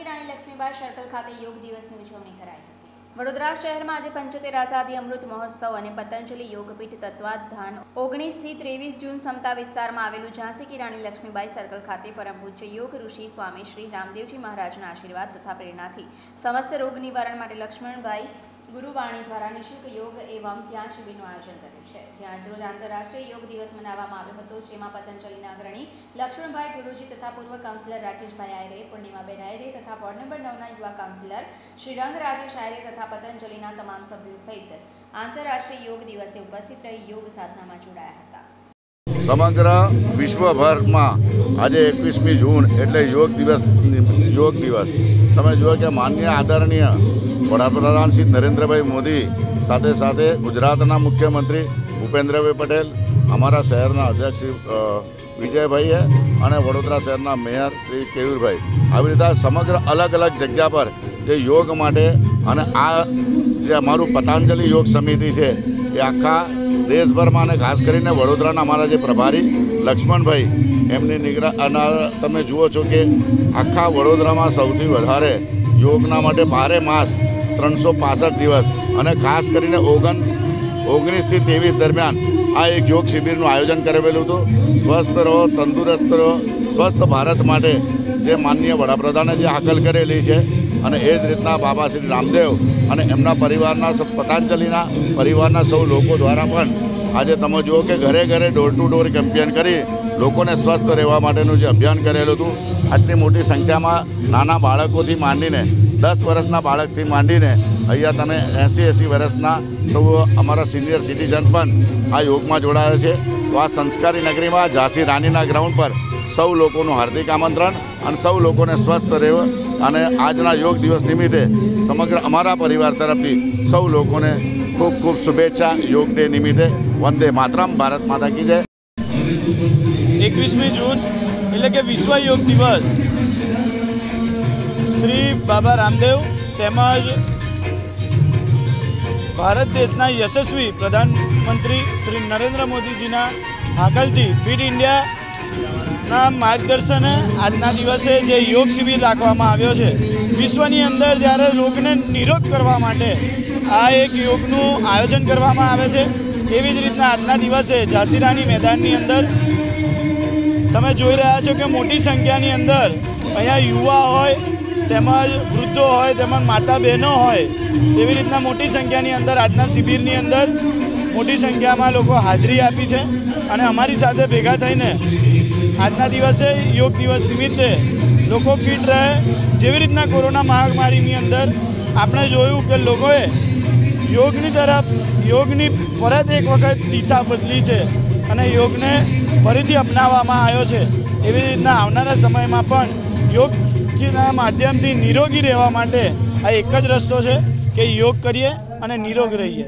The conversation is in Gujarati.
ઝાંસી કી રાણી લક્ષ્મીબાઈ સર્કલ ખાતે યોગ દિવસની ઉજવણી કરાઈ વડોદરા શહેરમાં આજે પંચોતેર આઝાદી અમૃત મહોત્સવ અને પતંજલિ યોગપીઠ તત્વાધાન ઓગણીસથી ત્રેવીસ જૂન સમતા વિસ્તારમાં આવેલું ઝાંસી કી રાણી લક્ષ્મીબાઈ સર્કલ ખાતે પરમ પૂજ્ય યોગ ઋષિ સ્વામી શ્રી રામદેવજી મહારાજના આશીર્વાદ તથા પ્રેરણાથી સમસ્ત રોગ નિવારણ માટે લક્ષ્મણભાઈ ગુરુવાણી દ્વારા નિઃશુલ્ક યોગ એવમ ધ્યાન શિબિરનું આયોજન કર્યું છે. જ્યાં આજરોજ આંતરરાષ્ટ્રીય યોગ દિવસ મનાવવામાં આવ્યો હતો, જેમાં પતંજલિના અગ્રણી લક્ષ્મણભાઈ ગુરુજી તથા પૂર્વ કાઉન્સિલર રાજેશભાઈ આયરે, પૂર્ણિમાબેન આયરે તથા વોર્ડ નંબર નવના યુવા કાઉન્સિલર શ્રી રંગ રાજેશ આયરે તથા પતંજલિના તમામ સભ્યો સહિત આંતરરાષ્ટ્રીય યોગ દિવસે ઉપસ્થિત રહી યોગ સાધનામાં જોડાયા હતા. સમગ્ર વિશ્વભરમાં આજે એકવીસમી જૂન એટલે યોગ દિવસ યોગ દિવસ. તમે જુઓ કે માન્ય આદરણીય વડાપ્રધાન શ્રી નરેન્દ્રભાઈ મોદી સાથે સાથે ગુજરાતના મુખ્યમંત્રી ભૂપેન્દ્રભાઈ પટેલ, અમારા શહેરના અધ્યક્ષ શ્રી વિજયભાઈએ અને વડોદરા શહેરના મેયર શ્રી કેયુરભાઈ. આવી રીતે સમગ્ર અલગ અલગ જગ્યા પર જે યોગ માટે અને આ જે અમારું પતંજલિ યોગ સમિતિ છે, એ આખા દેશભરમાં અને ખાસ કરીને વડોદરાના અમારા જે પ્રભારી લક્ષ્મણભાઈ, એમની નિગ્રહ અને તમે જુઓ છો કે આખા વડોદરામાં સૌથી વધારે યોગના માટે બારે માસ ત્રણસો દિવસ. અને ખાસ કરીને ઓગણ ઓગણીસથી ત્રેવીસ દરમિયાન આ એક યોગ શિબિરનું આયોજન કરેલું હતું. સ્વસ્થ રહો, તંદુરસ્ત રહો, સ્વસ્થ ભારત માટે જે માનનીય વડાપ્રધાને જે હાકલ કરેલી છે અને એ જ રીતના બાબા શ્રી રામદેવ અને એમના પરિવારના પતંજલિના પરિવારના સૌ લોકો દ્વારા પણ આજે તમે જુઓ કે ઘરે ઘરે ડોર ટુ ડોર કેમ્પેન કરી લોકોને સ્વસ્થ રહેવા માટેનું જે અભિયાન કરેલું હતું. આટલી મોટી સંખ્યામાં નાના બાળકોથી માંડીને દસ વર્ષના બાળકથી માંડીને અહીંયા તમે એંસી એંસી વર્ષના સૌ અમારા સિનિયર સિટીઝન પણ આ યોગમાં જોડાયો છે. તો આ સંસ્કારી નગરીમાં, ઝાંસી રાણીના ગ્રાઉન્ડ પર સૌ લોકોનું હાર્દિક આમંત્રણ અને સૌ લોકોને સ્વસ્થ રહેવા અને આજના યોગ દિવસ નિમિત્તે સમગ્ર અમારા પરિવાર તરફથી સૌ લોકોને ખૂબ ખૂબ શુભેચ્છા. યોગ ડે નિમિત્તે વંદે માતરમ. ભારત માતા કી જય. એકવીસમી જૂન એટલે કે વિશ્વ યોગ દિવસ. શ્રી બાબા રામદેવ તેમજ ભારત દેશના યશસ્વી પ્રધાનમંત્રી શ્રી નરેન્દ્ર મોદીજીના હાકલથી ફિટ ઇન્ડિયાના માર્ગદર્શને આજના દિવસે જે યોગ શિબિર રાખવામાં આવ્યો છે. વિશ્વની અંદર જ્યારે રોગને નિરોગ કરવા માટે આ એક યોગનું આયોજન કરવામાં આવે છે, એવી જ રીતના આજના દિવસે ઝાંસીરાની મેદાનની અંદર તમે જોઈ રહ્યા છો કે મોટી સંખ્યાની અંદર અહીંયા યુવા હોય તેમજ વૃદ્ધો હોય, તેમજ માતા બહેનો હોય, તેવી રીતના મોટી સંખ્યાની અંદર, આજના શિબિરની અંદર મોટી સંખ્યામાં લોકો હાજરી આપી છે અને અમારી સાથે ભેગા થઈને આજના દિવસે યોગ દિવસ નિમિત્તે લોકો ફિટ રહે. જેવી રીતના કોરોના મહામારીની અંદર આપણે જોયું કે લોકોએ યોગની તરફ, યોગની પરત એક વખત દિશા બદલી છે અને યોગને ફરીથી અપનાવવામાં આવ્યો છે. એવી રીતના આવનારા સમયમાં પણ યોગના માધ્યમથી નિરોગી રહેવા માટે આ એક જ રસ્તો છે કે યોગ કરીએ અને નિરોગ રહીએ.